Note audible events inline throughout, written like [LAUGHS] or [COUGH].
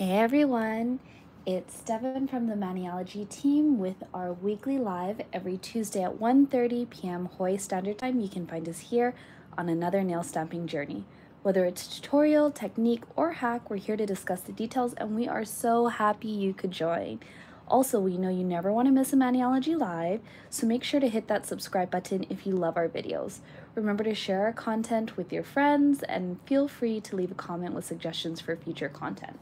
Hey everyone, it's Devon from the Maniology team with our weekly live every Tuesday at 1.30 p.m. Hawaii Standard Time. You can find us here on another nail stamping journey. Whether it's tutorial, technique, or hack, we're here to discuss the details and we are so happy you could join. Also, we know you never want to miss a Maniology Live, so make sure to hit that subscribe button if you love our videos. Remember to share our content with your friends and feel free to leave a comment with suggestions for future content.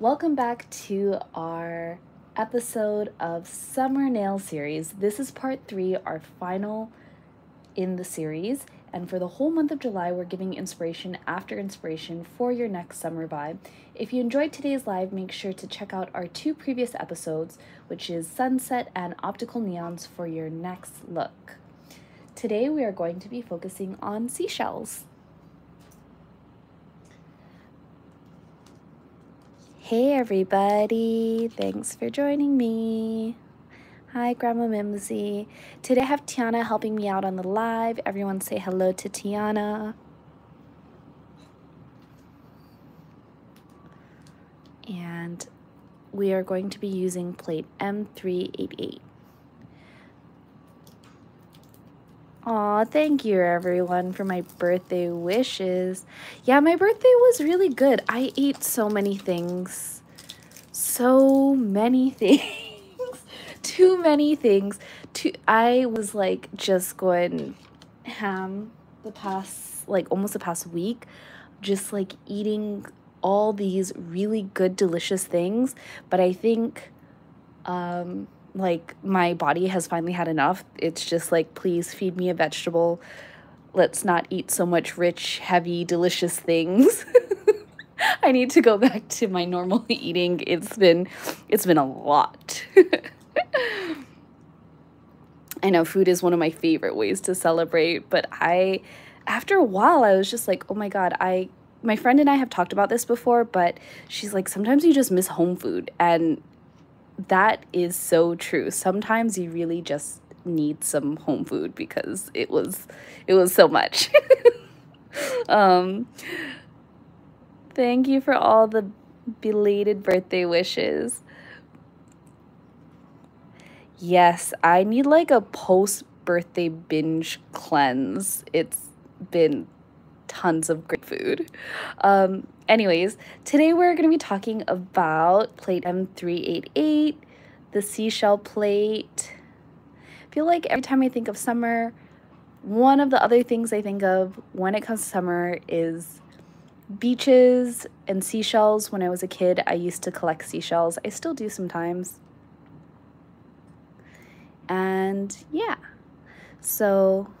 Welcome back to our episode of Summer Nail Series. This is part three, our final in the series. And for the whole month of July, we're giving inspiration after inspiration for your next summer vibe. If you enjoyed today's live, make sure to check out our two previous episodes, which is Sunset and Optical Neons for your next look. Today, we are going to be focusing on seashells. Hey everybody, thanks for joining me. Hi, Grandma Mimsy. Today I have Tiana helping me out on the live. Everyone say hello to Tiana. And we are going to be using plate M388. Aw, thank you everyone for my birthday wishes. Yeah, my birthday was really good. I ate so many things. So many [LAUGHS] things too many things. Too, I was like just going ham the past, like almost the past week, just like eating all these really good, delicious things. But I think, um, like my body has finally had enough. It's just like, please feed me a vegetable. Let's not eat so much rich, heavy, delicious things. [LAUGHS] I need to go back to my normal [LAUGHS] eating. It's been it's been a lot. [LAUGHS] I know food is one of my favorite ways to celebrate, but I after a while I was just like, "Oh my god, I my friend and I have talked about this before, but she's like sometimes you just miss home food and that is so true. Sometimes you really just need some home food because it was it was so much. [LAUGHS] um thank you for all the belated birthday wishes. Yes, I need like a post birthday binge cleanse. It's been tons of great food. Um, anyways, today we're going to be talking about plate M388, the seashell plate. I feel like every time I think of summer, one of the other things I think of when it comes to summer is beaches and seashells. When I was a kid, I used to collect seashells. I still do sometimes. And yeah, so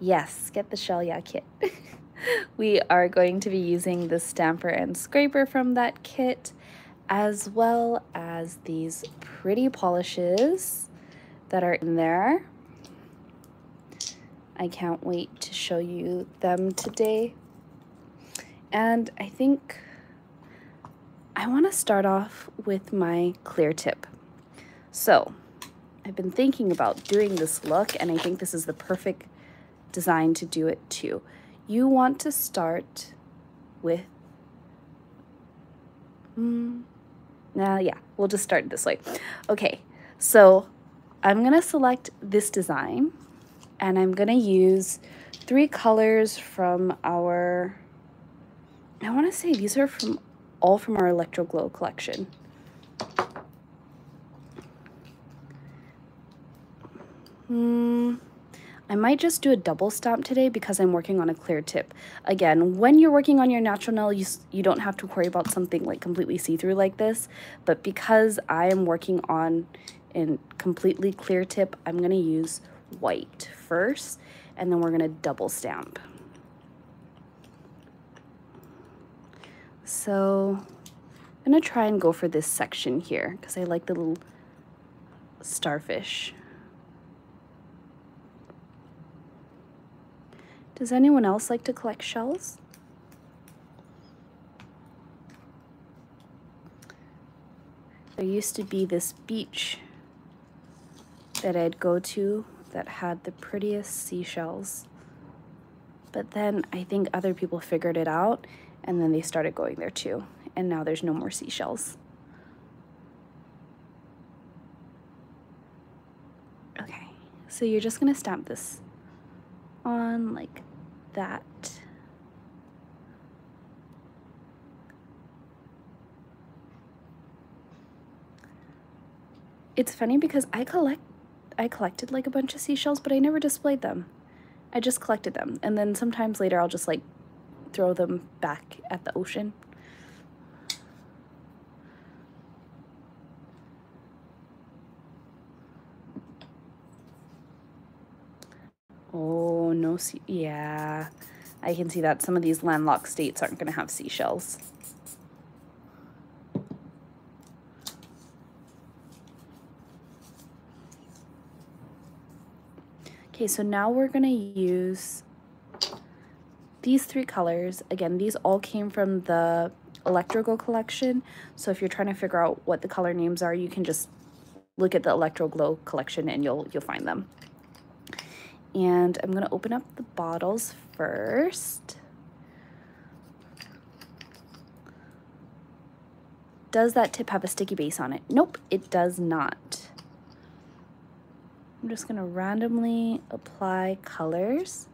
yes, get the Shell Yeah kit. [LAUGHS] we are going to be using the stamper and scraper from that kit as well as these pretty polishes that are in there. I can't wait to show you them today. And I think I want to start off with my clear tip. So I've been thinking about doing this look and I think this is the perfect design to do it too. You want to start with, mm, yeah, we'll just start this way. Okay, so I'm gonna select this design and I'm gonna use three colors from our, I wanna say these are from all from our Electro Glow collection. Hmm. I might just do a double stamp today because I'm working on a clear tip. Again, when you're working on your natural nail, you, you don't have to worry about something like completely see-through like this. But because I am working on a completely clear tip, I'm going to use white first, and then we're going to double stamp. So I'm going to try and go for this section here because I like the little starfish. Does anyone else like to collect shells? There used to be this beach that I'd go to that had the prettiest seashells. But then I think other people figured it out And then they started going there too. And now there's no more seashells. Okay, so you're just gonna stamp this on like that. It's funny because I collect I collected like a bunch of seashells, but I never displayed them. I just collected them. And then sometimes later I'll just like throw them back at the ocean. Oh, no sea yeah. I can see that some of these landlocked states aren't going to have seashells. Okay, so now we're gonna use these three colors. Again, these all came from the Electro collection. So if you're trying to figure out what the color names are, you can just look at the Electro Glow collection and you'll you'll find them. And I'm gonna open up the bottles first. Does that tip have a sticky base on it? Nope, it does not. I'm just going to randomly apply colors.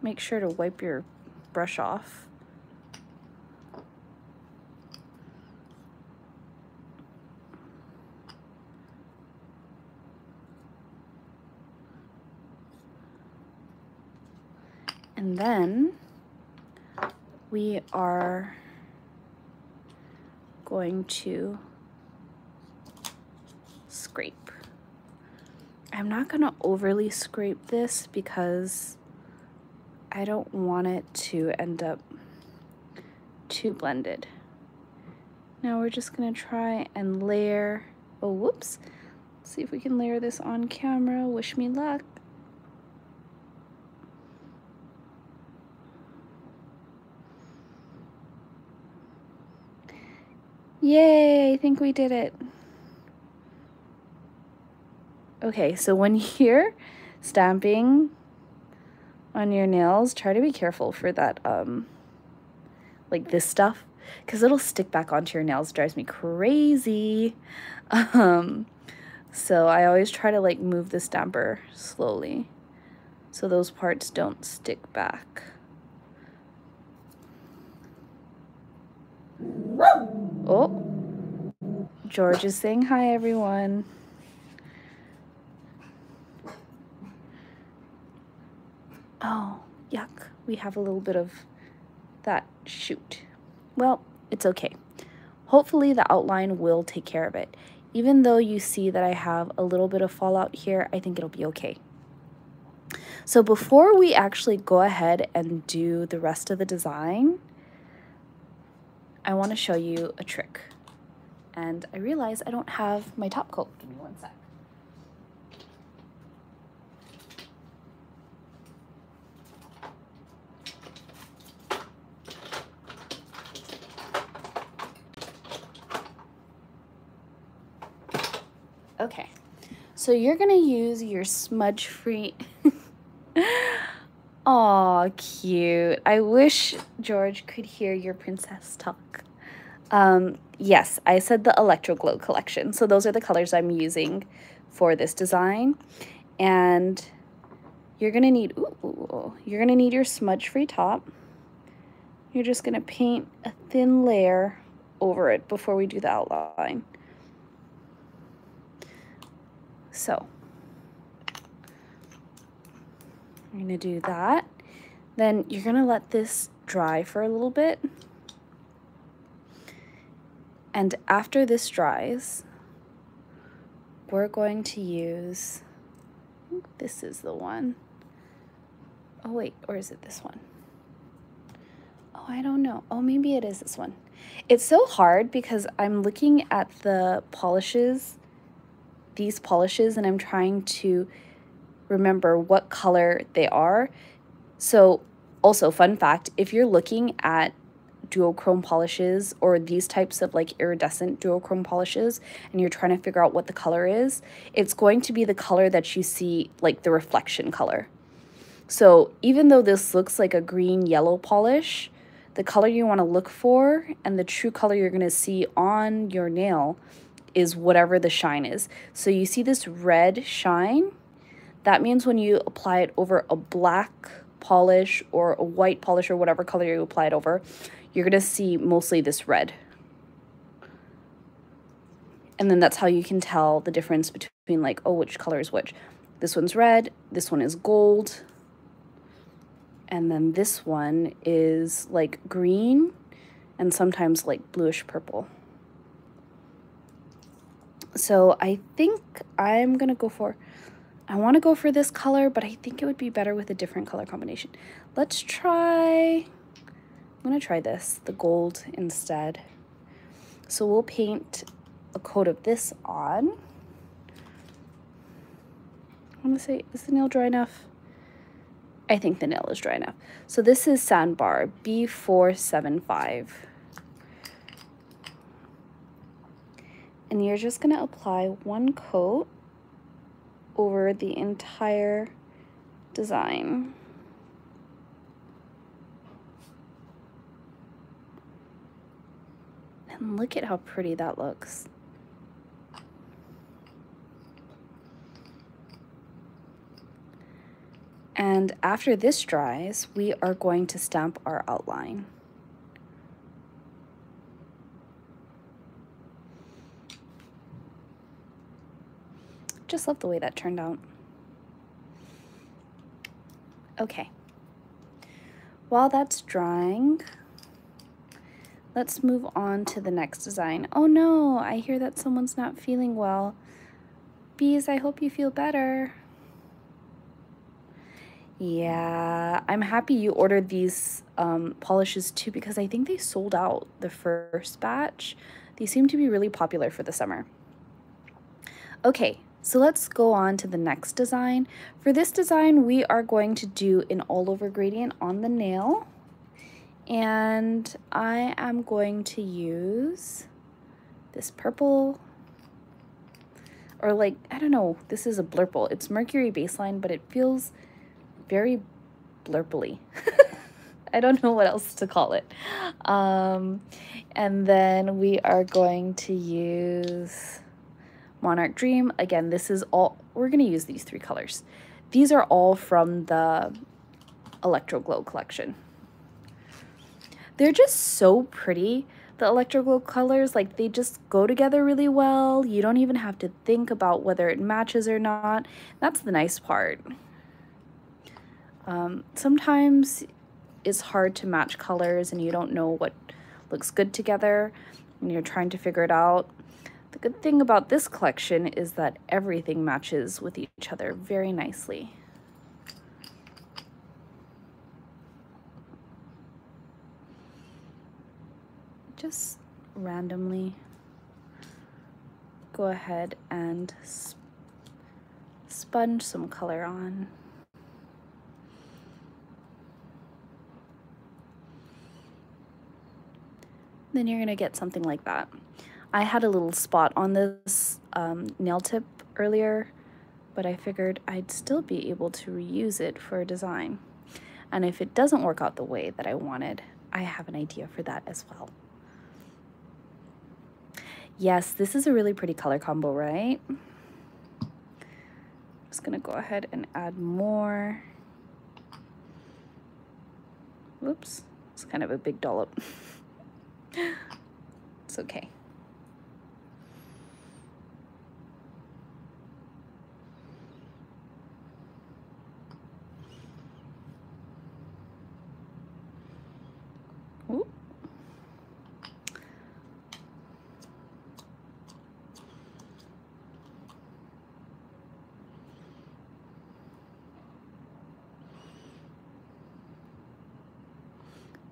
Make sure to wipe your brush off. And then we are going to scrape. I'm not going to overly scrape this because I don't want it to end up too blended. Now we're just going to try and layer, oh whoops, see if we can layer this on camera. Wish me luck. Yay, I think we did it. Okay, so when you're stamping on your nails, try to be careful for that, um, like this stuff, because it'll stick back onto your nails, drives me crazy. [LAUGHS] Um, so I always try to like move the stamper slowly so those parts don't stick back. Oh, George is saying hi, everyone. Oh, yuck. We have a little bit of that shoot. Well, it's okay. Hopefully the outline will take care of it. Even though you see that I have a little bit of fallout here, I think it'll be okay. So before we actually go ahead and do the rest of the design, I want to show you a trick. And I realize I don't have my top coat. Give me one sec. Okay, so you're gonna use your smudge-free Aw, cute. I wish George could hear your princess talk. Um, yes, I said the Electro Glow collection. So those are the colors I'm using for this design. And you're going to need, ooh, you're going to need your smudge-free top. You're just going to paint a thin layer over it before we do the outline. So You're going to do that. Then you're going to let this dry for a little bit. And after this dries, we're going to use, this is the one. Oh wait, or is it this one? Oh, I don't know. Oh, maybe it is this one. It's so hard because I'm looking at the polishes, these polishes, and I'm trying to remember what color they are. So also fun fact, if you're looking at duochrome polishes or these types of like iridescent duochrome polishes and you're trying to figure out what the color is, it's going to be the color that you see, like the reflection color. So even though this looks like a green yellow polish, the color you want to look for and the true color you're going to see on your nail is whatever the shine is. So you see this red shine? That means when you apply it over a black polish or a white polish or whatever color you apply it over, you're going to see mostly this red. And then that's how you can tell the difference between like, oh, which color is which. This one's red, this one is gold, and then this one is like green and sometimes like bluish purple. So I think I'm to go for, I want to go for this color, but I think it would be better with a different color combination. Let's try, I'm going to try this, the gold instead. So we'll paint a coat of this on. I want to say, is the nail dry enough? I think the nail is dry enough. So this is Sandbar B475. and you're just going to apply one coat over the entire design. And look at how pretty that looks. And after this dries, we are going to stamp our outline. Just love the way that turned out. Okay. While that's drying, let's move on to the next design. Oh no, I hear that someone's not feeling well. Bees, I hope you feel better. Yeah, I'm happy you ordered these um, polishes too because I think they sold out the first batch. They seem to be really popular for the summer. Okay, so let's go on to the next design. For this design, we are going to do an all over gradient on the nail. And I am going to use this purple, or like, I don't know, this is a blurple. It's Mercury Baseline, but it feels very blurply. [LAUGHS] I don't know what else to call it. Um, and then we are going to use Monarch Dream. Again, this is all, we're going to use these three colors. These are all from the Electro Glow collection. They're just so pretty, the Electro Glow colors. Like, they just go together really well. You don't even have to think about whether it matches or not. That's the nice part. Um, sometimes it's hard to match colors and you don't know what looks good together and you're trying to figure it out. The good thing about this collection is that everything matches with each other very nicely. Just randomly go ahead and sponge some color on. Then you're going to get something like that. I had a little spot on this um, nail tip earlier, but I figured I'd still be able to reuse it for a design. And if it doesn't work out the way that I wanted, I have an idea for that as well. Yes, this is a really pretty color combo, right? I'm Just gonna go ahead and add more. Whoops, it's kind of a big dollop. [LAUGHS] it's okay.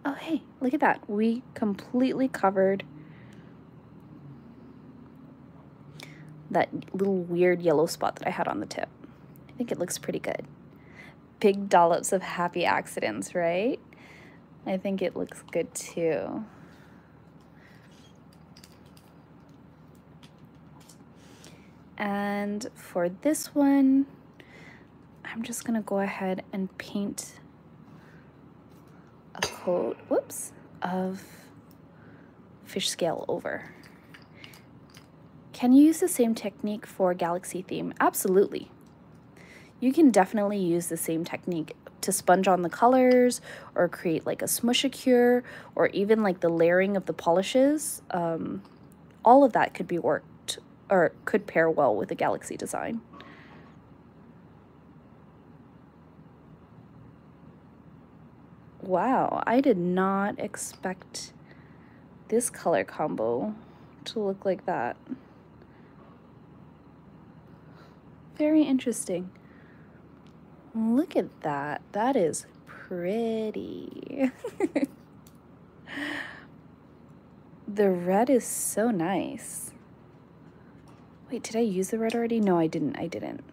Oh, hey, look at that. We completely covered that little weird yellow spot that I had on the tip. I think it looks pretty good. Big dollops of happy accidents, right? I think it looks good too. And for this one, I'm just gonna go ahead and paint a coat, whoops, of fish scale over. Can you use the same technique for galaxy theme? Absolutely. You can definitely use the same technique to sponge on the colors or create like a Smushicure or even like the layering of the polishes. Um, all of that could be worked or could pair well with a galaxy design. Wow, I did not expect this color combo to look like that. Very interesting. Look at that. That is pretty. [LAUGHS] the red is so nice. Wait, did I use the red already? No, I didn't. I didn't.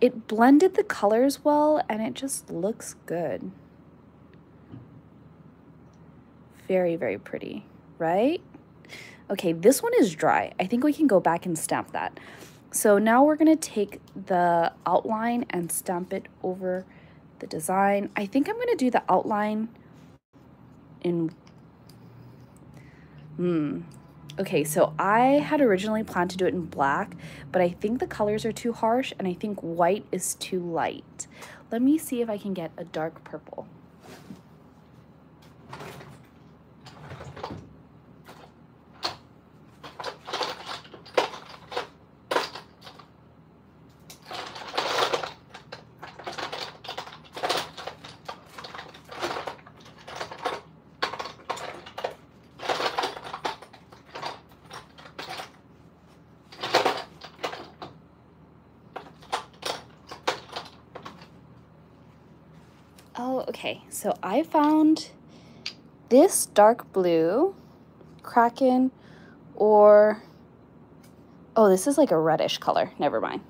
It blended the colors well and it just looks good. Very, very pretty, right? Okay, this one is dry. I think we can go back and stamp that. So now we're to take the outline and stamp it over the design. I think I'm to do the outline in... Hmm. Okay, so I had originally planned to do it in black, but I think the colors are too harsh and I think white is too light. Let me see if I can get a dark purple. Okay, so I found this dark blue Kraken or, oh, this is like a reddish color. Never mind.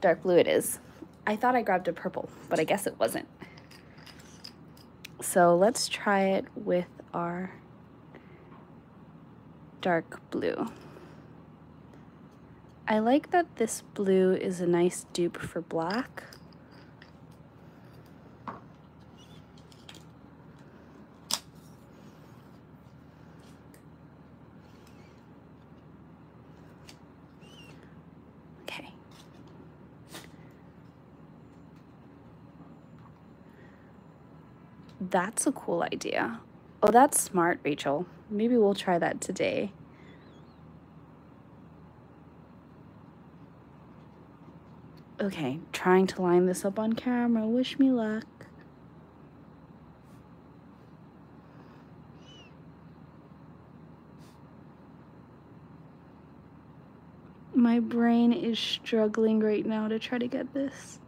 Dark blue it is. I thought I grabbed a purple, but I guess it wasn't. So let's try it with our dark blue. I like that this blue is a nice dupe for black. That's a cool idea. Oh, that's smart, Rachel. Maybe we'll try that today. Okay, trying to line this up on camera. Wish me luck. My brain is struggling right now to try to get this.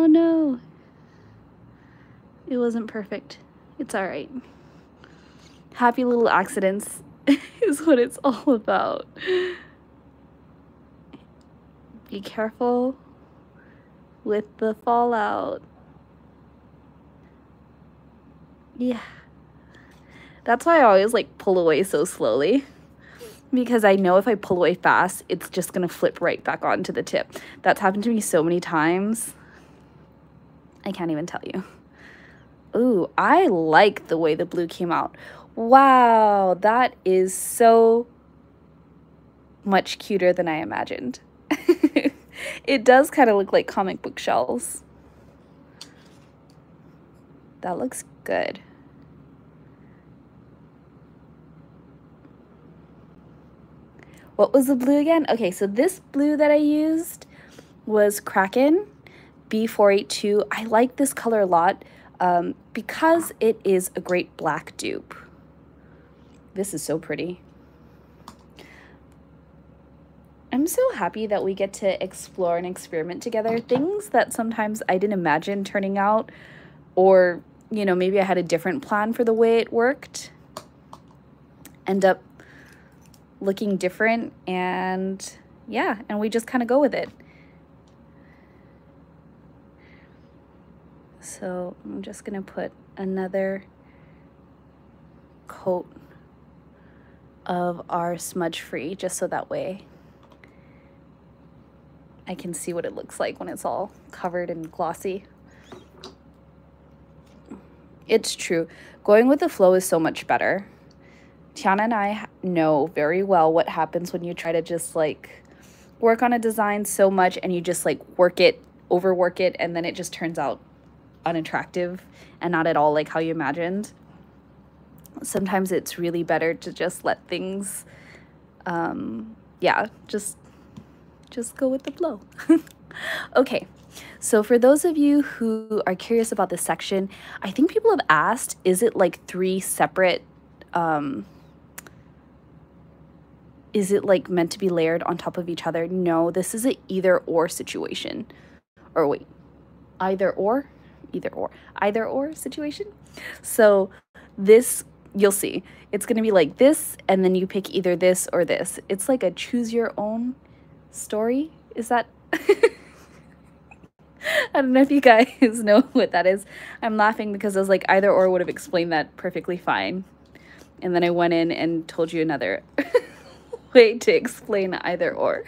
Oh no. It wasn't perfect. It's alright. Happy little accidents [LAUGHS] is what it's all about. Be careful with the fallout. Yeah. That's why I always like pull away so slowly because I know if I pull away fast, it's just going to flip right back onto the tip. That's happened to me so many times. I can't even tell you. Ooh, I like the way the blue came out. Wow, that is so much cuter than I imagined. [LAUGHS] it does kind of look like comic book shells. That looks good. What was the blue again? Okay, so this blue that I used was Kraken B482. I like this color a lot um, because it is a great black dupe. This is so pretty. I'm so happy that we get to explore and experiment together. Things that sometimes I didn't imagine turning out or, you know, maybe I had a different plan for the way it worked end up looking different and yeah, and we just kind of go with it. So I'm just gonna put another coat of our smudge free just so that way I can see what it looks like when it's all covered and glossy. It's true. Going with the flow is so much better. Tiana and I know very well what happens when you try to just like work on a design so much and you just like work it, overwork it, and then it just turns out unattractive and not at all like how you imagined. Sometimes it's really better to just let things, um, yeah, just just go with the flow. [LAUGHS] okay, so for those of you who are curious about this section, I think people have asked, is it like three separate, um, is it like meant to be layered on top of each other? No, this is a either or situation. Or wait, either or? Either or. Either or situation? So this, you'll see, it's going to be like this, and then you pick either this or this. It's like a choose your own story. Is that... [LAUGHS] I don't know if you guys [LAUGHS] know what that is. I'm laughing because I was like, either or would have explained that perfectly fine. And then I went in and told you another [LAUGHS] way to explain either or.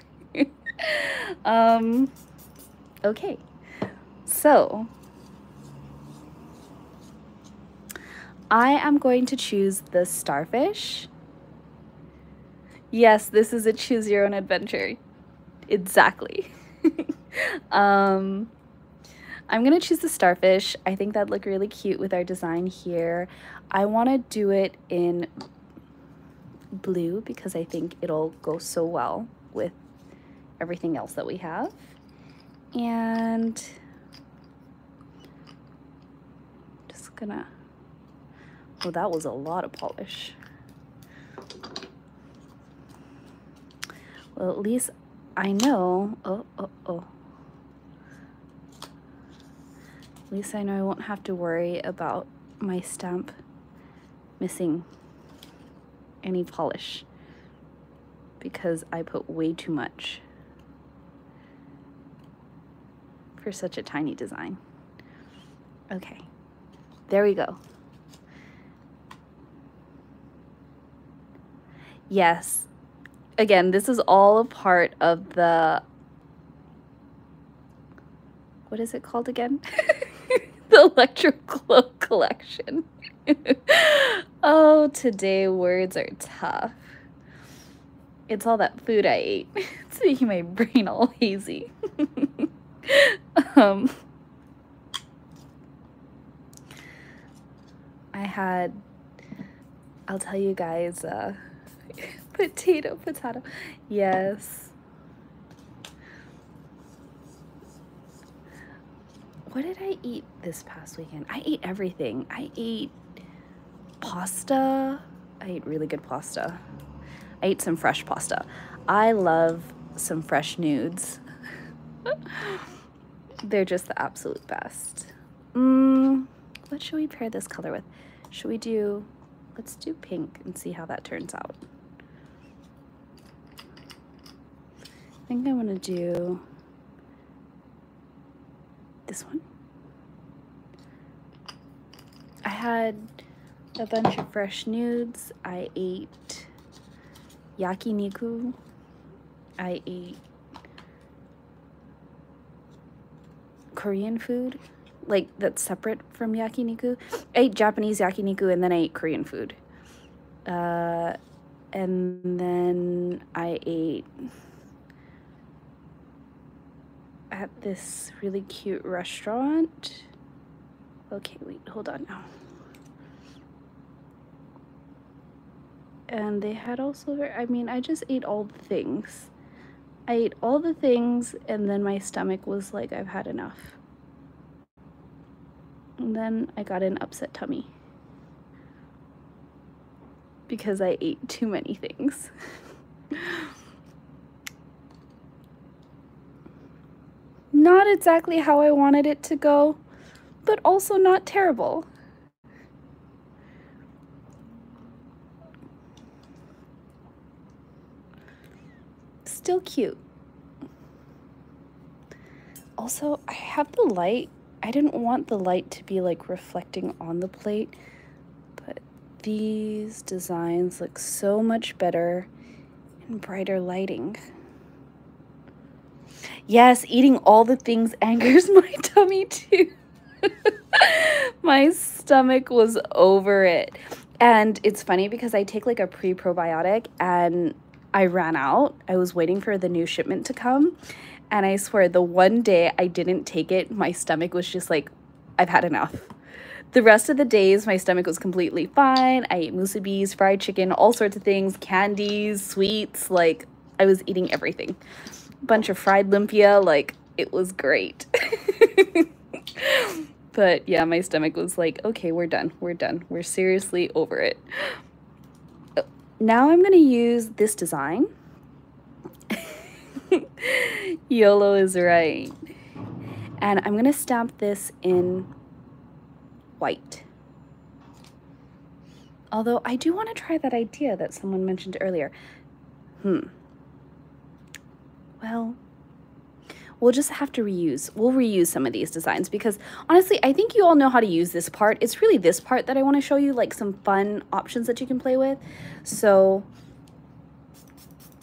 um, okay, so I am going to choose the starfish. Yes, this is a choose your own adventure. Exactly. [LAUGHS] um, I'm going to choose the starfish. I think that'd look really cute with our design here. I want to do it in blue because I think it'll go so well with everything else that we have. And just gonna, oh, that was a lot of polish. Well, at least I know, oh, oh, oh. At least I know I won't have to worry about my stamp missing any polish because I put way too much for such a tiny design. Okay, there we go. Yes, again, this is all a part of the, what is it called again? [LAUGHS] the Electro Glow collection. [LAUGHS] oh, today words are tough. It's all that food I ate. [LAUGHS] It's making my brain all hazy. um, I had, I'll tell you guys, uh, [LAUGHS] potato, potato. Yes. What did I eat this past weekend? I ate everything. I ate pasta. I ate really good pasta. I ate some fresh pasta. I love some fresh nudes. [LAUGHS] They're just the absolute best. Mm, what should we pair this color with? Should we do, let's do pink and see how that turns out. I think I want to do this one. I had a bunch of fresh nudes. I ate yakiniku. I ate Korean food, like that's separate from yakiniku. I ate Japanese yakiniku and then I ate Korean food. Uh, and then I ate at this really cute restaurant. Okay, wait, hold on now. And they had also, I mean, I just ate all the things. I ate all the things and then my stomach was like, I've had enough. And then I got an upset tummy. Because I ate too many things. [LAUGHS] Not exactly how I wanted it to go, but also not terrible. Still cute. Also, I have the light. I didn't want the light to be like reflecting on the plate, but these designs look so much better in brighter lighting. Yes, eating all the things angers [LAUGHS] my tummy too. [LAUGHS] my stomach was over it. And it's funny because I take like a pre probiotic and I ran out. I was waiting for the new shipment to come. And I swear, the one day I didn't take it, my stomach was just like, I've had enough. The rest of the days, my stomach was completely fine. I ate musubis, fried chicken, all sorts of things, candies, sweets. Like, I was eating everything. Bunch of fried lumpia. Like, it was great. [LAUGHS] but yeah, my stomach was like, okay, we're done. We're done. We're seriously over it. Now I'm going to use this design. [LAUGHS] YOLO is right. And I'm going to stamp this in white. Although I do want to try that idea that someone mentioned earlier. Hmm. Well, we'll just have to reuse. We'll reuse some of these designs because honestly, I think you all know how to use this part. It's really this part that I want to show you, like some fun options that you can play with. So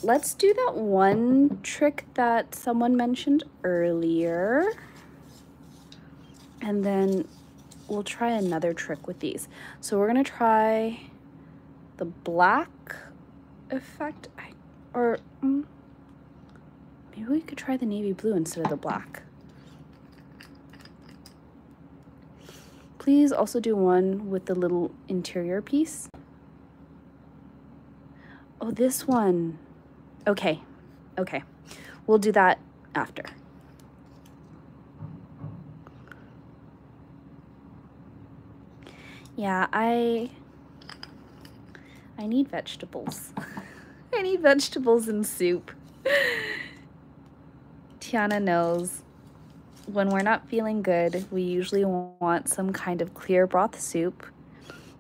let's do that one trick that someone mentioned earlier. And then we'll try another trick with these. So we're to try the black effect. Or... Mm, Maybe we could try the navy blue instead of the black. Please also do one with the little interior piece. Oh, this one. Okay, okay. We'll do that after. Yeah, I I need vegetables. [LAUGHS] I need vegetables and soup. Tiana knows when we're not feeling good, we usually want some kind of clear broth soup.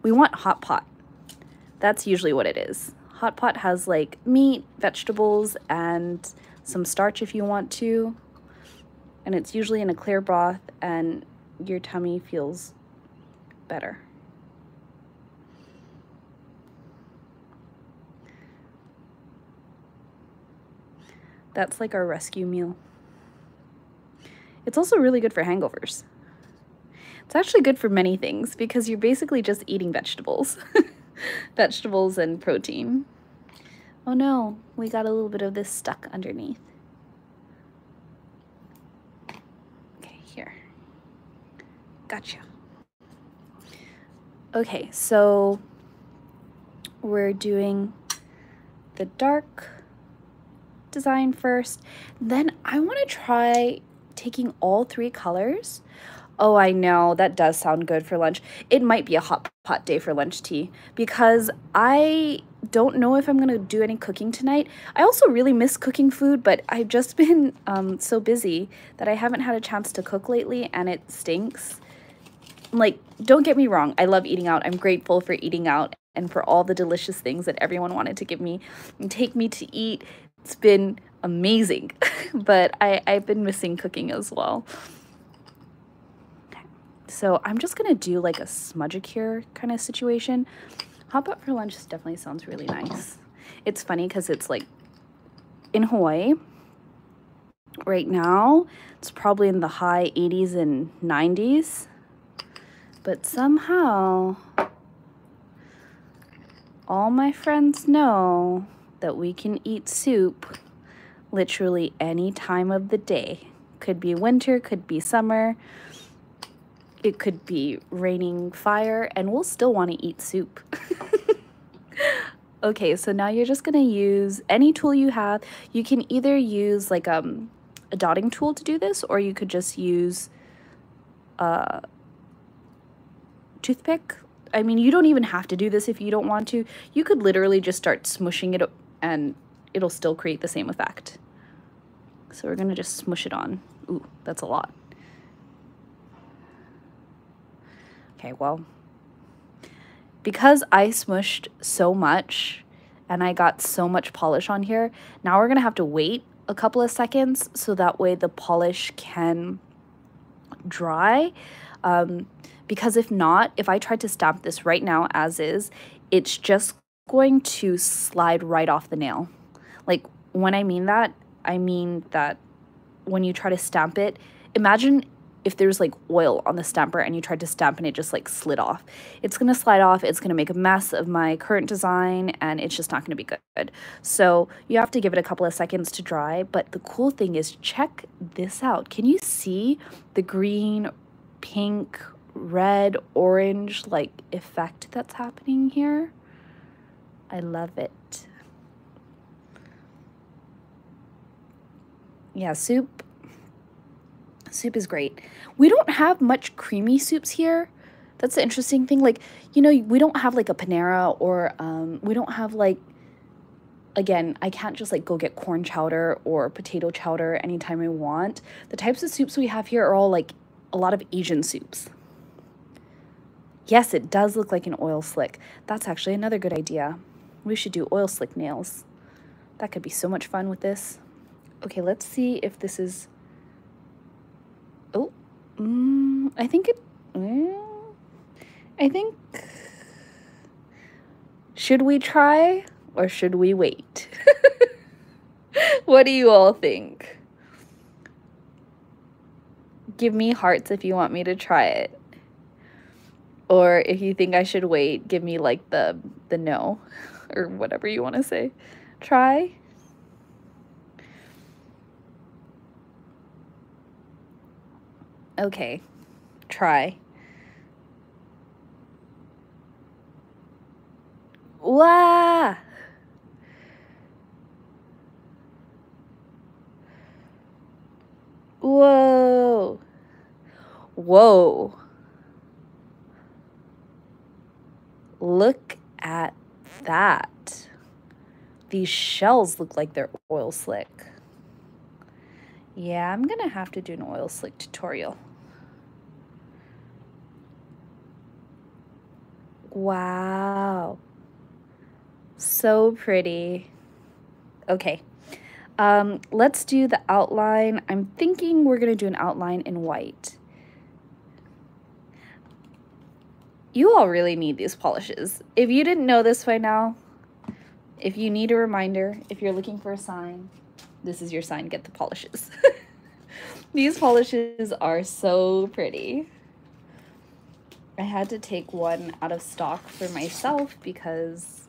We want hot pot. That's usually what it is. Hot pot has like meat, vegetables, and some starch if you want to. And it's usually in a clear broth and your tummy feels better. That's like our rescue meal. It's also really good for hangovers. It's actually good for many things because you're basically just eating vegetables. [LAUGHS] [LAUGHS] vegetables and protein. Oh no, we got a little bit of this stuck underneath. Okay, here. Gotcha. Okay, so we're doing the dark design first. Then I want to try taking all three colors. Oh, I know, that does sound good for lunch. It might be a hot pot day for lunch tea because I don't know if I'm going to do any cooking tonight. I also really miss cooking food, but I've just [LAUGHS] been um, so busy that I haven't had a chance to cook lately and it stinks. Like, don't get me wrong, I love eating out. I'm grateful for eating out and for all the delicious things that everyone wanted to give me and take me to eat. It's been amazing, [LAUGHS] but I, I've been missing cooking as well. So I'm just gonna do like a smudge-a-cure kind of situation. Hot pot for lunch definitely sounds really nice. It's funny because it's like in Hawaii right now, it's probably in the high 80s and 90s, but somehow all my friends know that we can eat soup literally any time of the day. Could be winter, could be summer, it could be raining fire, and we'll still want to eat soup. [LAUGHS] okay, so now you're just going to use any tool you have. You can either use like um, a dotting tool to do this, or you could just use a toothpick. I mean, you don't even have to do this if you don't want to. You could literally just start smushing it and it'll still create the same effect. So we're going to just smush it on. Ooh, that's a lot. Okay, well, because I smushed so much and I got so much polish on here. Now we're going to have to wait a couple of seconds so that way the polish can dry. Um, because if not, if I tried to stamp this right now as is, it's just going to slide right off the nail. Like when I mean that, I mean that when you try to stamp it, imagine if there's like oil on the stamper and you tried to stamp and it just like slid off. It's going to slide off, it's going to make a mess of my current design and it's just not going to be good. So you have to give it a couple of seconds to dry, but the cool thing is check this out. Can you see the green, pink, red, orange like effect that's happening here? I love it. Yeah, soup Soup is great. We don't have much creamy soups here. That's the interesting thing. Like, you know, we don't have like a Panera or um, we don't have like, again, I can't just like go get corn chowder or potato chowder anytime I want. The types of soups we have here are all like a lot of Asian soups. Yes, it does look like an oil slick. That's actually another good idea. We should do oil slick nails. That could be so much fun with this. Okay, let's see if this is mm, I think it. I think. Should we try or should we wait? [LAUGHS] what do you all think? Give me hearts if you want me to try it. Or if you think I should wait, give me like the the no [LAUGHS] or whatever you want to say. Try. Okay, try. Wow! Whoa! Whoa! Look at that. These shells look like they're oil slick. Yeah, I'm gonna have to do an oil slick tutorial. Wow. So pretty. Okay. Um, let's do the outline. I'm thinking we're going to do an outline in white. You all really need these polishes. If you didn't know this by now, if you need a reminder, if you're looking for a sign, this is your sign, get the polishes. [LAUGHS] these polishes are so pretty. I had to take one out of stock for myself because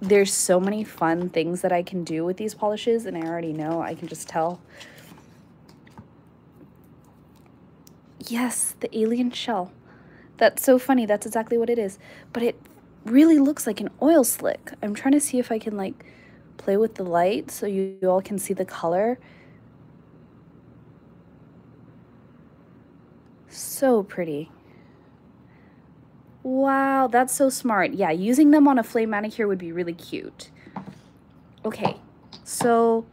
there's so many fun things that I can do with these polishes and I already know, I can just tell. Yes, the alien shell. That's so funny, that's exactly what it is. But it really looks like an oil slick. I'm trying to see if I can like play with the light so you all can see the color. So pretty. Wow, that's so smart. Yeah, using them on a flame manicure would be really cute. Okay, so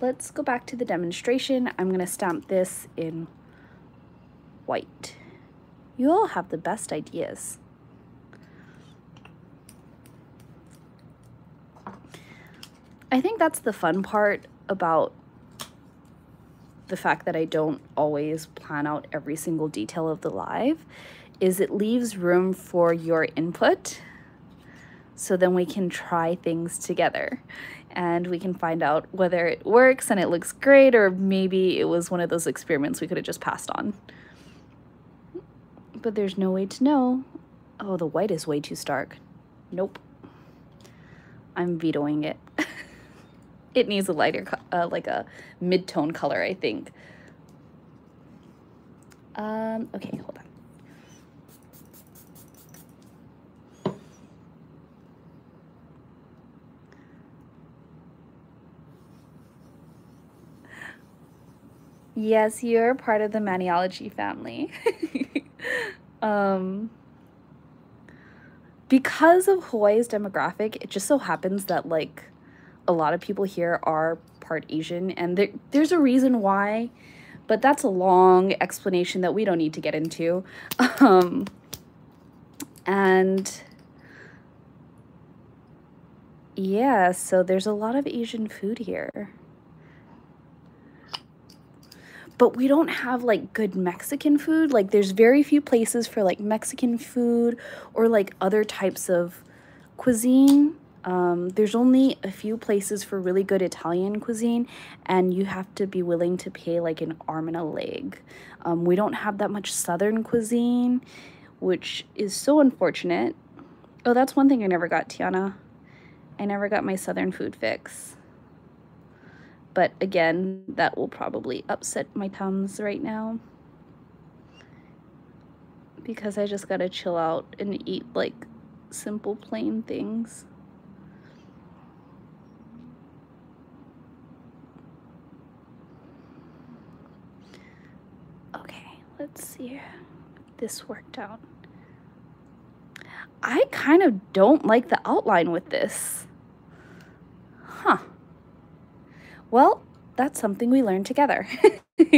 let's go back to the demonstration. I'm going to stamp this in white. You all have the best ideas. I think that's the fun part about the fact that I don't always plan out every single detail of the live is it leaves room for your input so then we can try things together and we can find out whether it works and it looks great or maybe it was one of those experiments we could have just passed on. But there's no way to know. Oh, the white is way too stark. Nope. I'm vetoing it. It needs a lighter, uh, like a mid-tone color, I think. Um, okay, hold on. Yes, you're part of the Maniology family. [LAUGHS] um, because of Hawaii's demographic, it just so happens that like a lot of people here are part Asian, and there, there's a reason why, but that's a long explanation that we don't need to get into. Um, and Yeah, so there's a lot of Asian food here. But we don't have like good Mexican food. Like there's very few places for like Mexican food or like other types of cuisine. Um, there's only a few places for really good Italian cuisine, and you have to be willing to pay like an arm and a leg. Um, we don't have that much Southern cuisine, which is so unfortunate. Oh, that's one thing I never got, Tiana. I never got my Southern food fix. But again, that will probably upset my tums right now. Because I just gotta chill out and eat like simple plain things. Okay, let's see this worked out. I kind of don't like the outline with this. Huh. Well, that's something we learned together.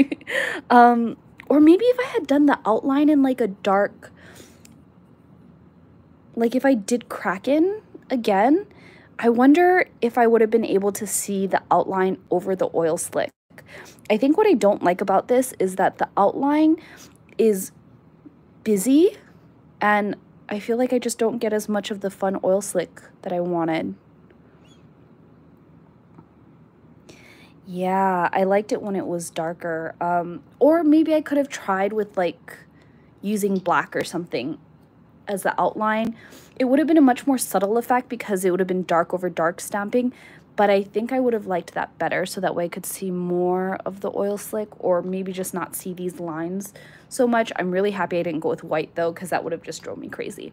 [LAUGHS] um, or maybe if I had done the outline in like a dark, like if I did Kraken again, I wonder if I would have been able to see the outline over the oil slick. I think what I don't like about this is that the outline is busy and I feel like I just don't get as much of the fun oil slick that I wanted. Yeah, I liked it when it was darker. Um, or maybe I could have tried with like using black or something as the outline. It would have been a much more subtle effect because it would have been dark over dark stamping, but I think I would have liked that better so that way I could see more of the oil slick or maybe just not see these lines so much. I'm really happy I didn't go with white though because that would have just drove me crazy.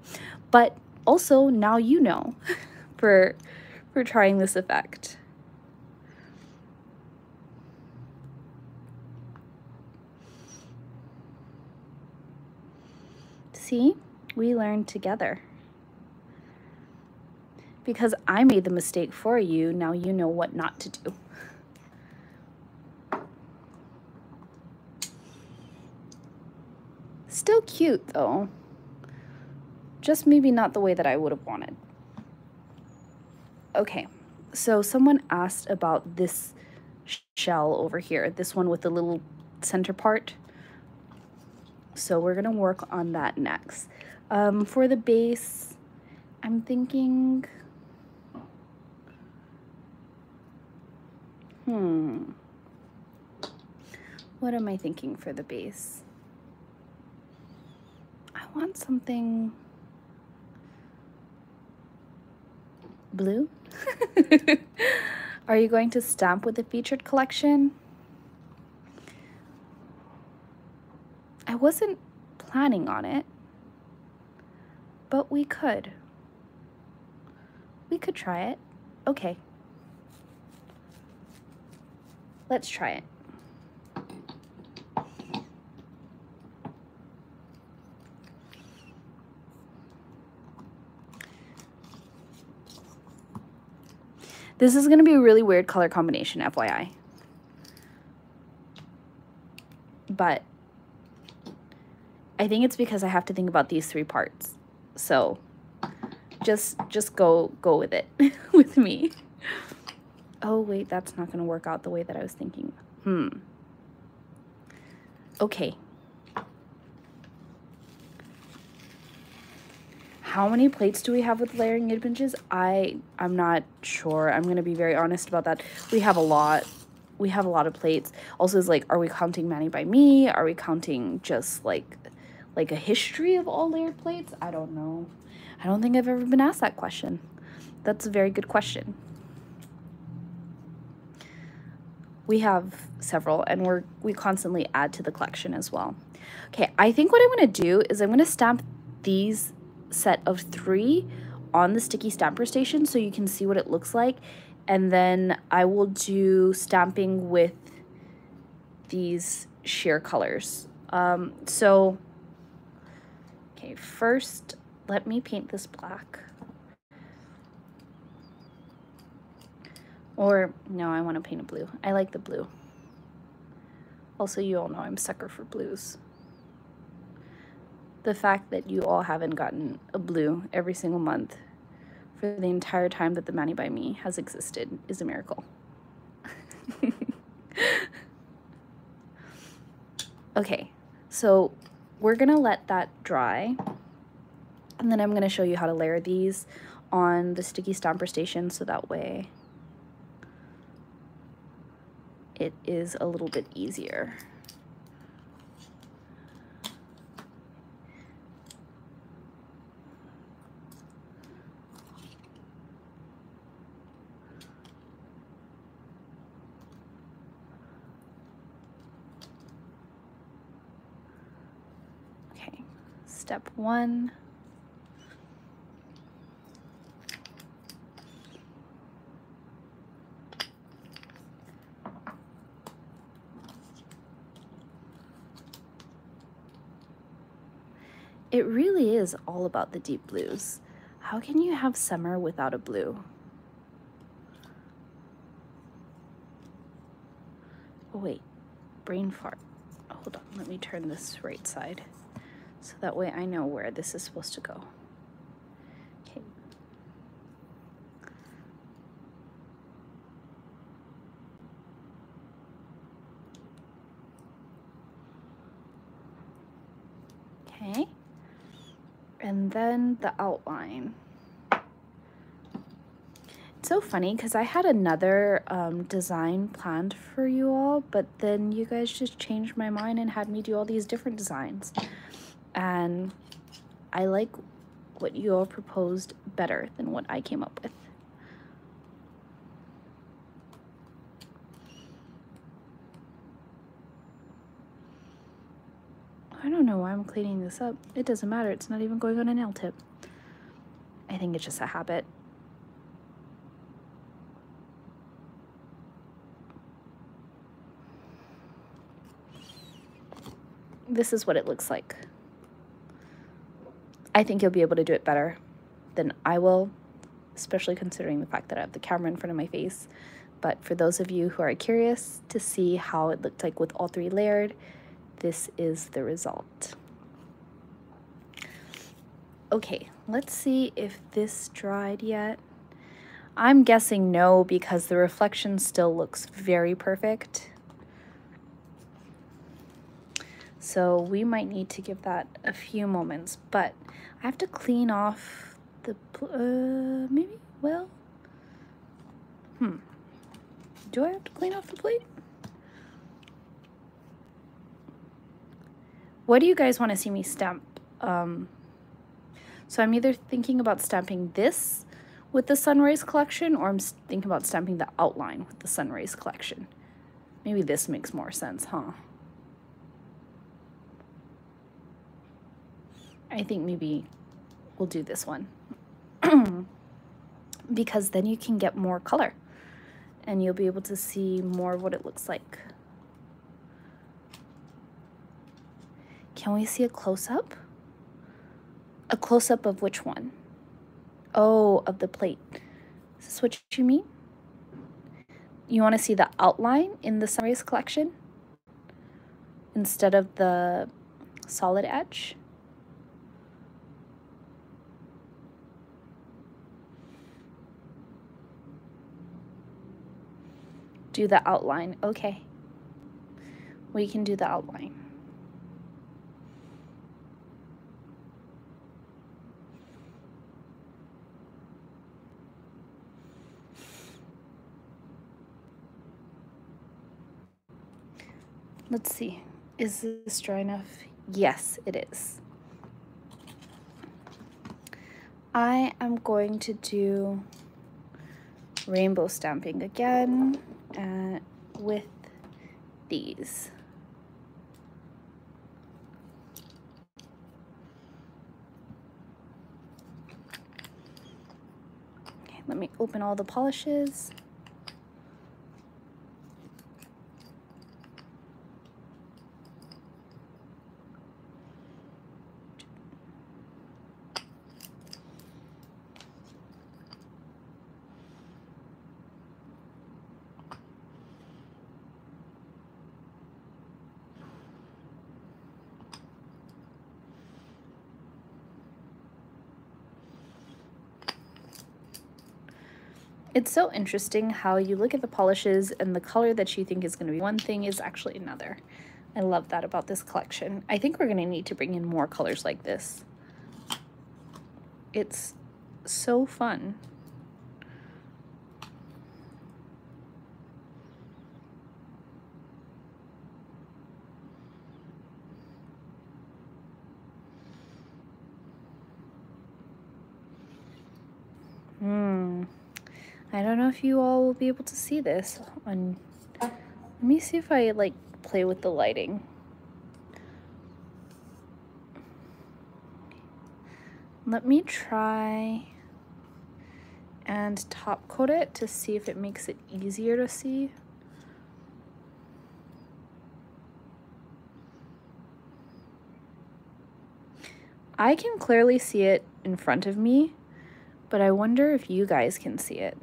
But also now you know [LAUGHS] for for trying this effect. See, we learned together. Because I made the mistake for you, now you know what not to do. Still cute though. Just maybe not the way that I would have wanted. Okay, so someone asked about this shell over here, this one with the little center part. So we're gonna work on that next. Um, for the base, I'm thinking, hmm, what am I thinking for the base? I want something blue. [LAUGHS] Are you going to stamp with the featured collection? I wasn't planning on it, but we could. We could try it. Okay. Let's try it. This is going to be a really weird color combination, FYI. But I think it's because I have to think about these three parts. So just just go go with it [LAUGHS] with me. Oh wait, that's not gonna work out the way that I was thinking. Hmm. Okay. How many plates do we have with layering images? I I'm not sure. I'm gonna be very honest about that. We have a lot. We have a lot of plates. Also, is like, are we counting Mani by Me? Are we counting just like like a history of all layered plates? I don't know. I don't think I've ever been asked that question. That's a very good question. We have several and we're we constantly add to the collection as well. Okay, I think what I'm going to do is I'm going to stamp these set of three on the sticky stamper station so you can see what it looks like. And then I will do stamping with these sheer colors. Um, so Okay, first, let me paint this black. Or, no, I want to paint a blue. I like the blue. Also, you all know I'm sucker for blues. The fact that you all haven't gotten a blue every single month for the entire time that the Mani by Me has existed is a miracle. [LAUGHS] okay, so we're gonna let that dry and then I'm gonna show you how to layer these on the sticky stamper station so that way it is a little bit easier. Okay, step one. It really is all about the deep blues. How can you have summer without a blue? Oh wait, brain fart. Hold on, let me turn this right side. So that way I know where this is supposed to go. Okay. Okay and then the outline. It's so funny because I had another um, design planned for you all, but then you guys just changed my mind and had me do all these different designs. And I like what you all proposed better than what I came up with. I don't know why I'm cleaning this up. It doesn't matter. It's not even going on a nail tip. I think it's just a habit. This is what it looks like. I think you'll be able to do it better than I will, especially considering the fact that I have the camera in front of my face. But for those of you who are curious to see how it looked like with all three layered, this is the result. Okay, let's see if this dried yet. I'm guessing no because the reflection still looks very perfect. So we might need to give that a few moments, but I have to clean off the, uh, maybe, well, hmm. Do I have to clean off the plate? What do you guys want to see me stamp? Um, so I'm either thinking about stamping this with the Sunrays collection or I'm thinking about stamping the outline with the Sunrays collection. Maybe this makes more sense, huh? I think maybe we'll do this one. [CLEARS THROAT] because then you can get more color and you'll be able to see more of what it looks like. Can we see a close-up? A close-up of which one? Oh, of the plate. Is this what you mean? You want to see the outline in the Sunrays collection? Instead of the solid edge? Do the outline. Okay. We can do the outline. Let's see. Is this dry enough? Yes, it is. I am going to do rainbow stamping again uh, with these. Okay, let me open all the polishes. It's so interesting how you look at the polishes and the color that you think is going to be one thing is actually another. I love that about this collection. I think we're going to need to bring in more colors like this. It's so fun. Hmm. I don't know if you all will be able to see this on let me see if I like play with the lighting. Let me try and top coat it to see if it makes it easier to see. I can clearly see it in front of me, but I wonder if you guys can see it.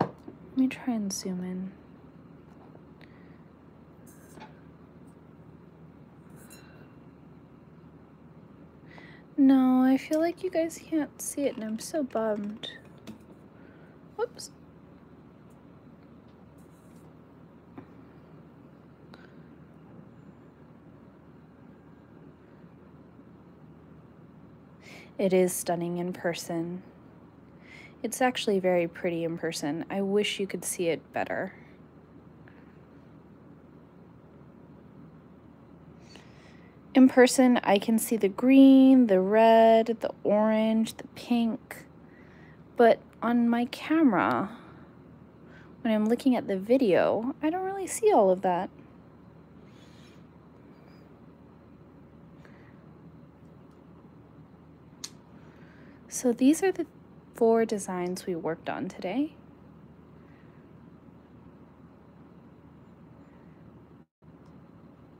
Let me try and zoom in. No, I feel like you guys can't see it and I'm so bummed. Whoops. It is stunning in person. It's actually very pretty in person. I wish you could see it better. In person, I can see the green, the red, the orange, the pink, but on my camera, when I'm looking at the video, I don't really see all of that. So these are the four designs we worked on today.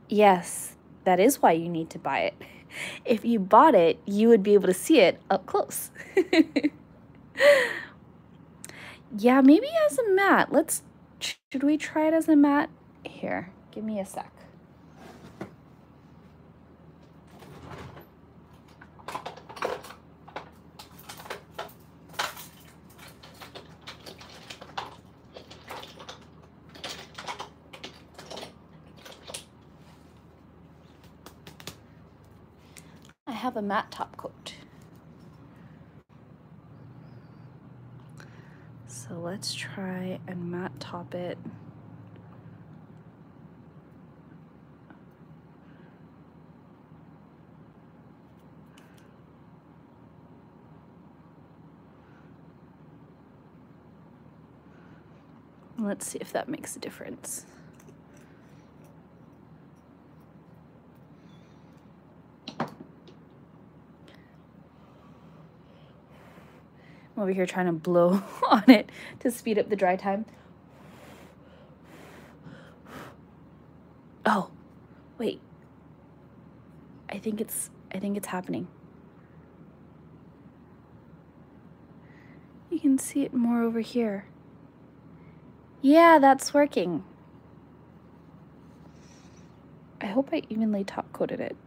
Yes, that is why you need to buy it. [LAUGHS] If you bought it, you would be able to see it up close. [LAUGHS] yeah, maybe as a matte. Let's, should we try it as a matte? Here, give me a sec. have a matte top coat. So let's try and matte top it. Let's see if that makes a difference. I'm over here trying to blow [LAUGHS] on it to speed up the dry time. Oh, wait. I think it's, I think it's happening. You can see it more over here. Yeah, that's working. I hope I evenly top coated it.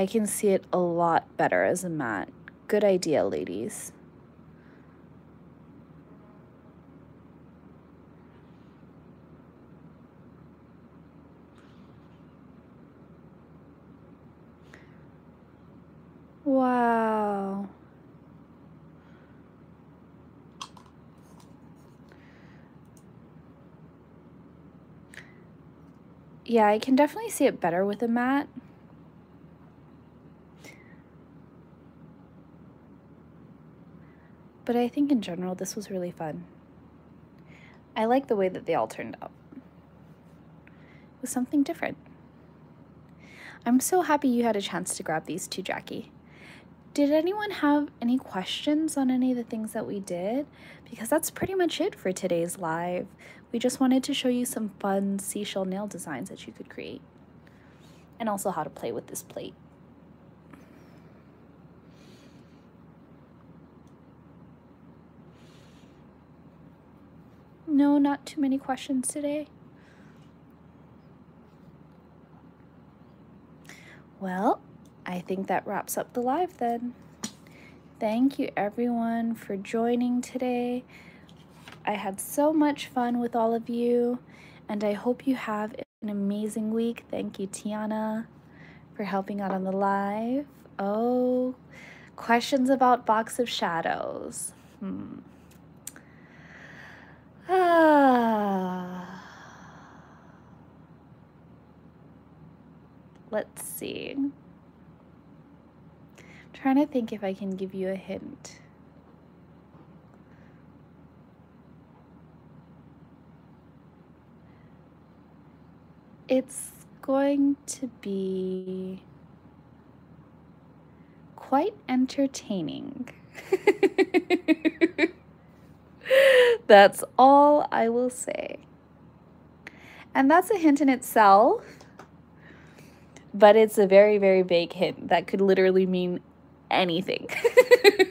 I can see it a lot better as a matte. Good idea, ladies. Wow. Yeah, I can definitely see it better with a matte. But I think in general, this was really fun. I like the way that they all turned out. It was something different. I'm so happy you had a chance to grab these too, Jackie. Did anyone have any questions on any of the things that we did? Because that's pretty much it for today's live. We just wanted to show you some fun seashell nail designs that you could create. And also how to play with this plate. No, not too many questions today. Well, I think that wraps up the live then. Thank you everyone for joining today. I had so much fun with all of you, and I hope you have an amazing week. Thank you, Tiana, for helping out on the live. Oh, questions about Box of Shadows. Hmm. [SIGHS] Let's see. I'm trying to think if I can give you a hint. It's going to be quite entertaining. [LAUGHS] [LAUGHS] that's all I will say. And that's a hint in itself but it's a very, very vague hint that could literally mean anything. [LAUGHS]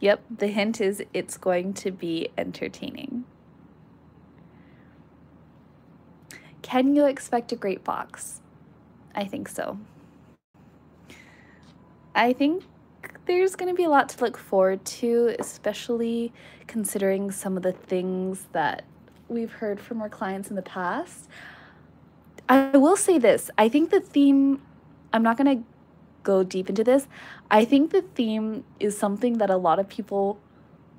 yep, the hint is it's going to be entertaining. Can you expect a great box? I think so. I think there's going to be a lot to look forward to, especially considering some of the things that we've heard from our clients in the past. I will say this I think the theme, I'm not going to go deep into this. I think the theme is something that a lot of people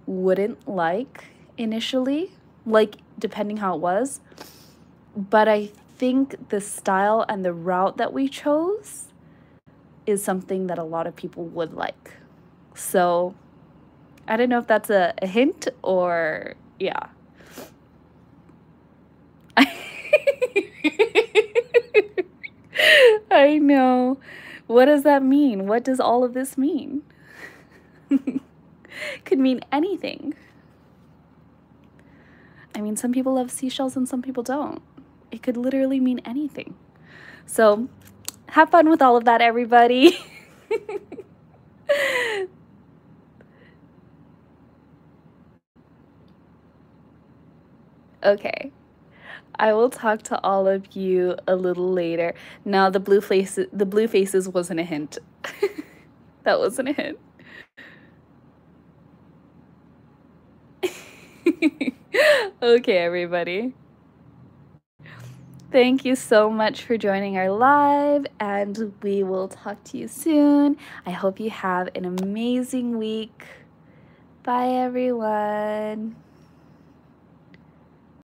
wouldn't like initially, like depending how it was. But I think the style and the route that we chose is something that a lot of people would like. So I don't know if that's a, a hint or, yeah. [LAUGHS] I know. What does that mean? What does all of this mean? [LAUGHS] Could mean anything. I mean, some people love seashells and some people don't. It could literally mean anything. So, have fun with all of that, everybody. [LAUGHS] okay. I will talk to all of you a little later. Now the blue faces the blue faces wasn't a hint. [LAUGHS] that wasn't a hint. [LAUGHS] okay, everybody. Thank you so much for joining our live, and we will talk to you soon. I hope you have an amazing week. Bye, everyone.